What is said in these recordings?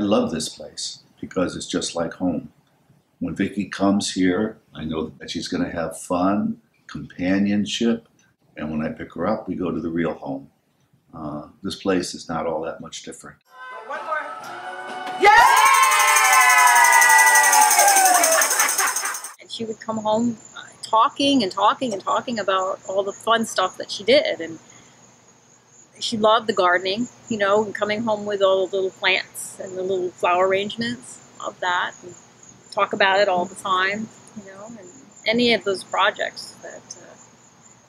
love this place because it's just like home. When Vicki comes here, I know that she's going to have fun, companionship, and when I pick her up, we go to the real home. Uh, this place is not all that much different. One more. Yeah! And she would come home uh, talking and talking and talking about all the fun stuff that she did. And she loved the gardening, you know, and coming home with all the little plants and the little flower arrangements of that. And talk about it all the time, you know, and any of those projects that uh,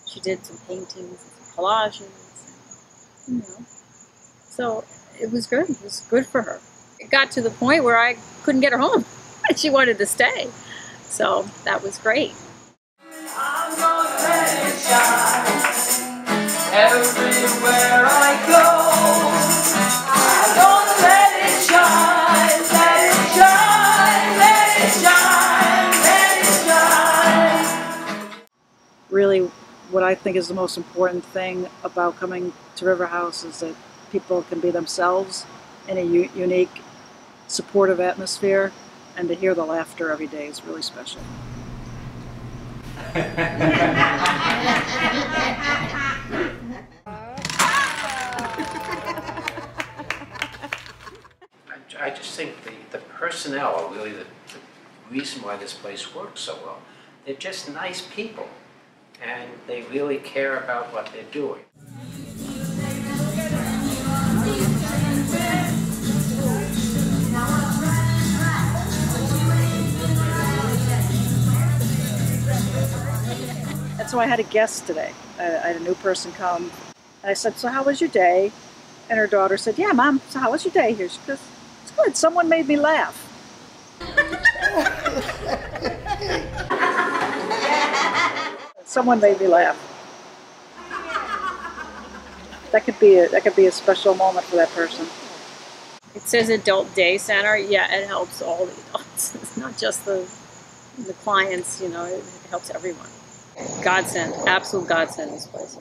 she did some paintings and some collages, and, you know. So it was good. It was good for her. It got to the point where I couldn't get her home. And she wanted to stay. So that was great. What I think is the most important thing about coming to River House is that people can be themselves in a u- unique, supportive atmosphere, and to hear the laughter every day is really special. I, just think the, the personnel are really the, the reason why this place works so well. They're just nice people, and they really care about what they're doing. And so I had a guest today. I, had a new person come. And I said, So, how was your day? And her daughter said, Yeah, mom, so how was your day here? She goes, It's good. Someone made me laugh. Someone made me laugh. That could be a, that could be a special moment for that person. It says adult day center. Yeah, it helps all the adults. It's not just the the clients. You know, it, helps everyone. Godsend, absolute godsend. This place.